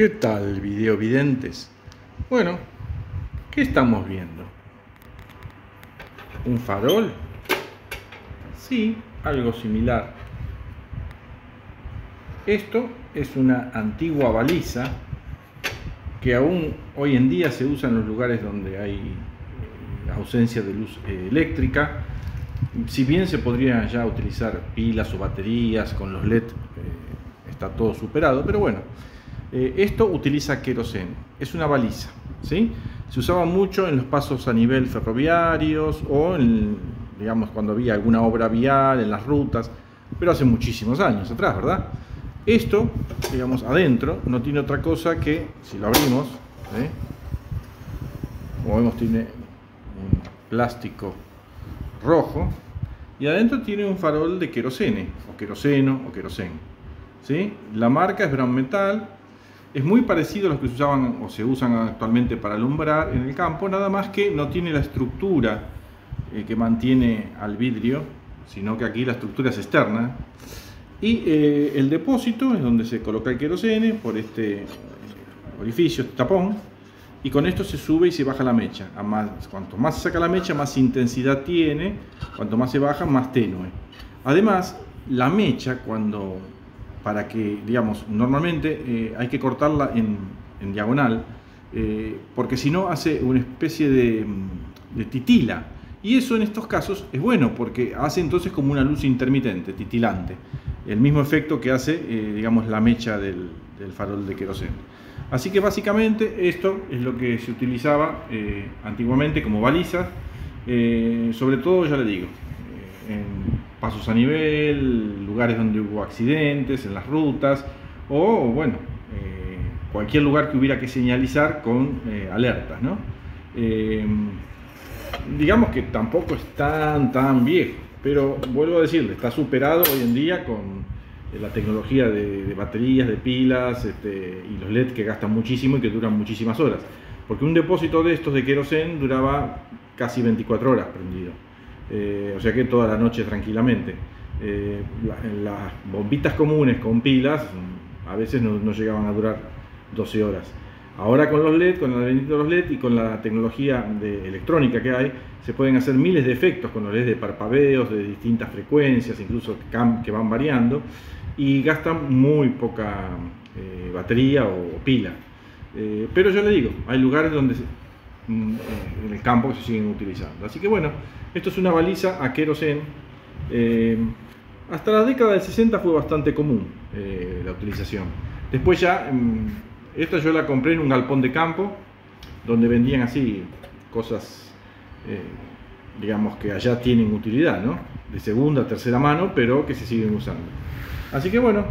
¿Qué tal, videovidentes? Bueno, ¿qué estamos viendo? ¿Un farol? Sí, algo similar. Esto es una antigua baliza que aún hoy en día se usa en los lugares donde hay eh, ausencia de luz eh, eléctrica. Si bien se podría ya utilizar pilas o baterías con los LED, eh, está todo superado, pero bueno, eh, esto utiliza queroseno, es una baliza, ¿sí? Se usaba mucho en los pasos a nivel ferroviarios o en, digamos, cuando había alguna obra vial en las rutas, pero hace muchísimos años atrás, ¿verdad? Esto, digamos, adentro no tiene otra cosa que, si lo abrimos, ¿eh? como vemos tiene un plástico rojo y adentro tiene un farol de querosene, o queroseno, o queroseno. ¿sí? La marca es Brown Metal, es muy parecido a los que se usaban o se usan actualmente para alumbrar en el campo, nada más que no tiene la estructura eh, que mantiene al vidrio, sino que aquí la estructura es externa. Y eh, el depósito es donde se coloca el querosene por este orificio, este tapón, y con esto se sube y se baja la mecha. Cuanto más se saca la mecha, más intensidad tiene, cuanto más se baja, más tenue. Además, la mecha cuando para que, digamos, normalmente eh, hay que cortarla en, diagonal, eh, porque si no hace una especie de, mm, de, titila. Y eso en estos casos es bueno, porque hace entonces como una luz intermitente, titilante. El mismo efecto que hace, eh, digamos, la mecha del, farol de queroseno. Así que básicamente esto es lo que se utilizaba antiguamente como balizas, sobre todo, ya le digo, pasos a nivel, lugares donde hubo accidentes, en las rutas, o bueno, eh, cualquier lugar que hubiera que señalizar con eh, alertas, ¿no? Eh, digamos que tampoco es tan, tan viejo, pero vuelvo a decirle, está superado hoy en día con la tecnología de, baterías, de pilas este, y los LED que gastan muchísimo y que duran muchísimas horas. Porque un depósito de estos de queroseno duraba casi 24 horas prendido. Eh, o sea que toda la noche tranquilamente. Eh, las bombitas comunes con pilas a veces no, llegaban a durar 12 horas. Ahora con los LED, con el advenimiento de los LED y con la tecnología de electrónica que hay, se pueden hacer miles de efectos con los LED de parpadeos de distintas frecuencias, incluso que van variando, y gastan muy poca eh, batería o, pila. pero yo le digo, hay lugares donde en el campo que se siguen utilizando. Así que bueno, esto es una baliza a. Eh, hasta la década del 60 fue bastante común eh, la utilización. Después ya, mm, esta yo la compré en un galpón de campo, donde vendían así cosas, eh, digamos que allá tienen utilidad, ¿no? De segunda, tercera mano, pero que se siguen usando. Así que bueno,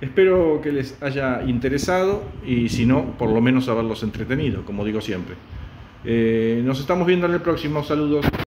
espero que les haya interesado y si no, por lo menos haberlos entretenido, como digo siempre. Eh, nos estamos viendo en el próximo. Saludos.